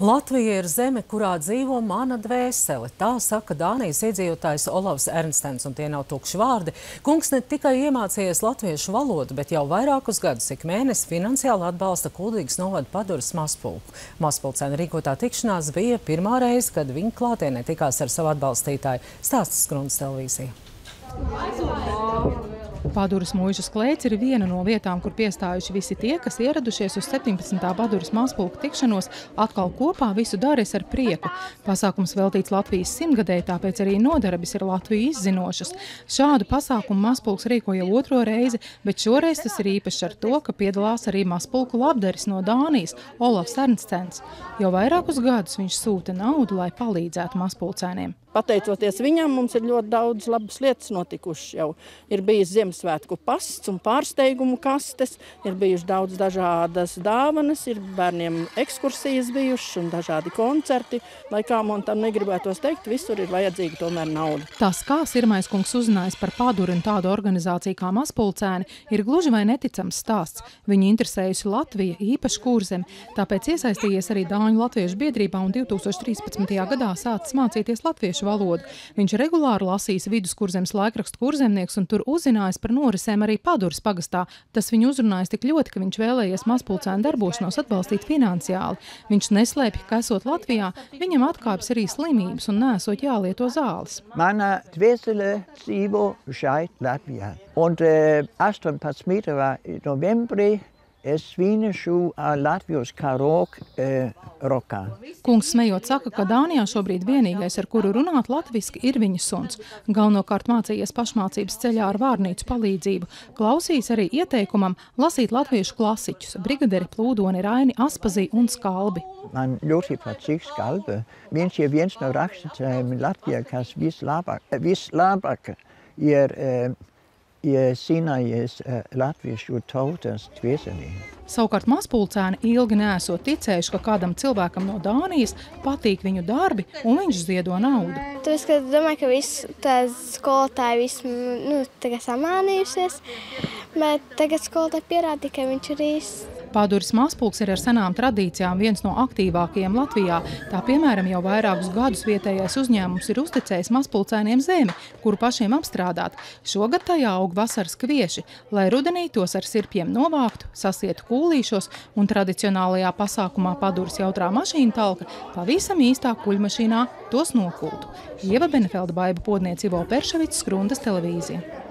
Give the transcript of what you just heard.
Latvija ir zeme, kurā dzīvo mana dvēsele. Tā saka Dānijas iedzīvotājs Olavs Ernstens, un tie nav tukši vārdi. Kungs ne tikai iemācījies latviešu valodu, bet jau vairākus gadus ik mēnesi finansiāli atbalsta Kuldīgas novada paduras mazpulku. Mazpulcēna rīkotā tikšanās bija pirmā reize, kad viņa klātienē tikās ar savu atbalstītāju. Stāstas Skrundas televīzija. Paduras mūžas klēts ir viena no vietām, kur piestājuši visi tie, kas ieradušies uz 17. paduras mazpulka tikšanos, atkal kopā visu darīs ar prieku. Pasākums veltīts Latvijas simtgadēji, tāpēc arī nodarbis ir Latviju izzinošas. Šādu pasākumu mazpulks rīko jau otro reizi, bet šoreiz tas ir īpašs ar to, ka piedalās arī mazpulku labdaris no Dānijas, Olafs Ernstens. Jau vairākus gadus viņš sūta naudu, lai palīdzētu mazpulcēniem. Pateicoties viņam, mums ir ļoti daudz labas lietas notikušas. Jau ir bijis Ziemassvētku pasts un pārsteigumu kastes, ir bijušas daudz dažādas dāvanas, ir bērniem ekskursijas bijušas un dažādi koncerti. Lai kā man tam negribētos teikt, visur ir vajadzīga tomēr nauda. Tas, kā Sirmais kungs uzzinājis par paduru un tādu organizāciju kā Maspulcēni, ir gluži vai neticams stāsts. Viņu interesējusi Latvija, īpaši kurzem, tāpēc iesaistījies arī Dāņu latviešu biedrībā un 2013. gadā sācis mācīties latviešu latviešu valodu. Viņš regulāri lasīs viduskurzemes laikrakstu kurzemnieks un tur uzzinājis par norisēm arī Paduras pagastā. Tas viņu uzrunājis tik ļoti, ka viņš vēlējies mazpulcēnu darbošanos atbalstīt finansiāli. Viņš neslēpj, ka esot Latvijā, viņam atkāpjas arī slimības un nesot jālieto zāles. Mana dvēsele dzīvo šeit Latvijā. Un uh, 18. novembrī es svinešu ar Latvijas karogu uh, rokā. Kungs smējot saka, ka Dānijā šobrīd vienīgais, ar kuru runāt latviski, ir viņa suns. Galvenokārt mācījies pašmācības ceļā ar vārnīcu palīdzību. Klausīs arī ieteikumam lasīt latviešu klasiķus - brigaderi plūdoni Raini, Aspazī un Skalbi. Man ļoti patīk skalbi. Viņš ir viens no rakstītājiem Latvijā, kas vislabāk, vislabāk ir uh, ir zinājies uh, latviešu tautas dvēselī. Savukārt mazpulcēni ilgi nesot ticējuši, ka kādam cilvēkam no Dānijas patīk viņu darbi un viņš ziedo naudu. Tāpēc, ka domāju, ka viss tā skolotāji viss, nu, tagad samānījusies, bet tagad skolotāji pierāda, ka viņš ir īsts. Pāduris mazpulks ir ar senām tradīcijām viens no aktīvākajiem Latvijā. Tā piemēram jau vairākus gadus vietējais uzņēmums ir uzticējis mazpulcēniem zemi, kuru pašiem apstrādāt. Šogad tajā aug vasaras kvieši, lai rudenī tos ar sirpiem novāktu, sasietu kūlīšos un tradicionālajā pasākumā paduris jautrā mašīna talka pavisam īstā kuļmašīnā tos nokultu. Ieva Benefelda baiba podniece Ivo Perševics, Skrundas televīzija.